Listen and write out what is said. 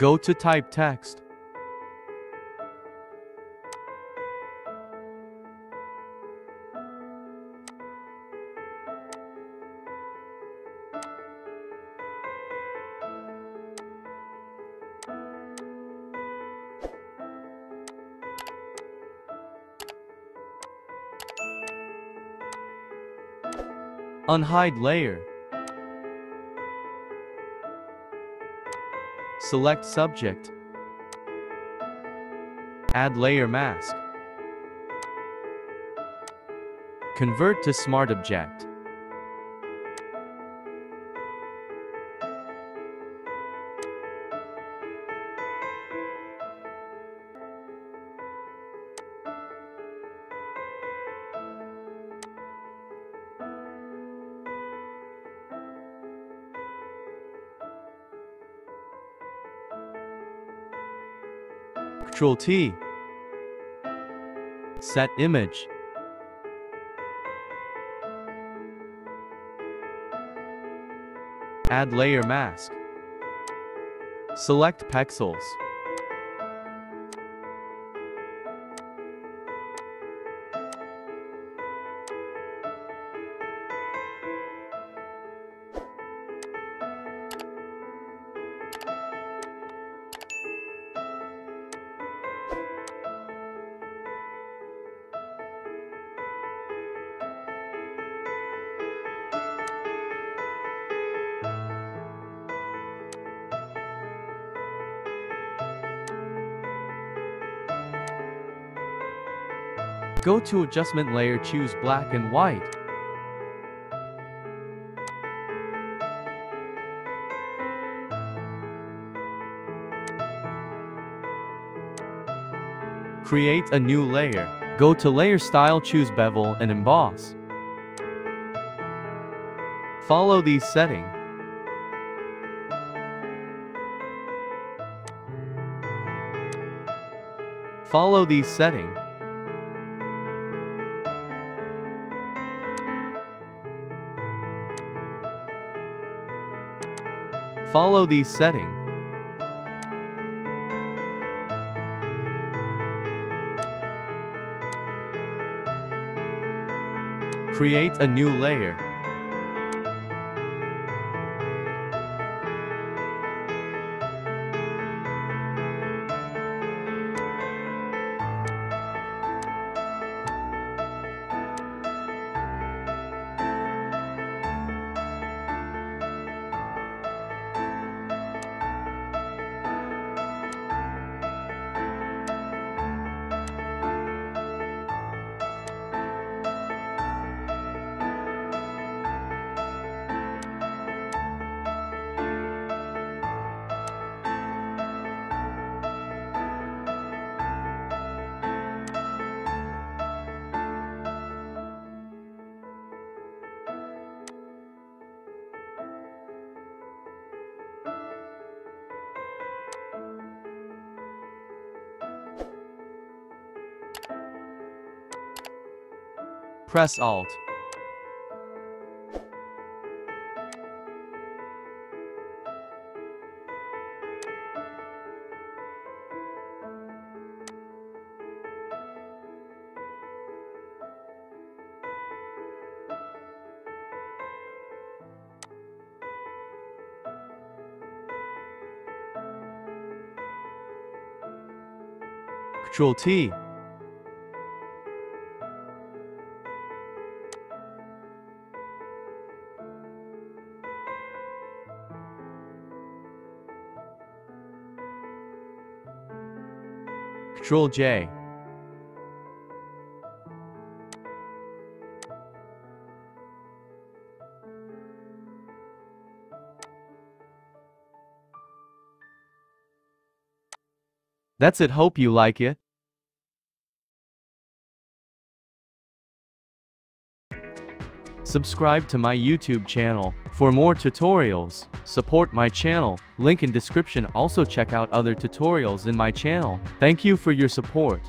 Go to type text. Unhide layer. Select subject. Add layer mask. Convert to smart object. Ctrl T. Set image. Add layer mask. Select pixels. Go to adjustment layer choose black and white. Create a new layer. Go to layer style choose bevel and emboss. Follow these settings. Follow these settings. Follow these settings. Create a new layer. Press Alt. Control T. Control J. That's it hope you like it. Subscribe to my YouTube channel for more tutorials. Support my channel, link in description also check out other tutorials in my channel. Thank you for your support.